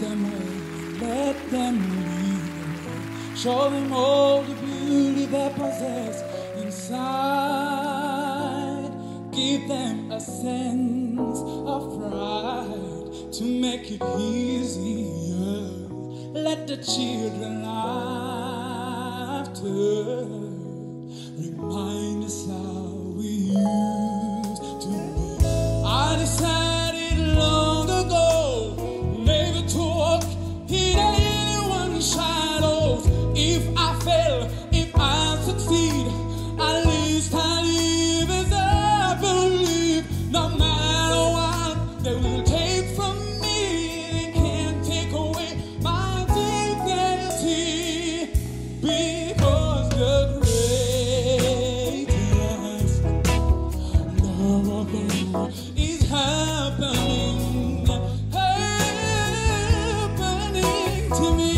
Let them lead the way. Show them all the beauty they possess inside. Give them a sense of pride to make it easier. Let the children laughter happening, happening to me.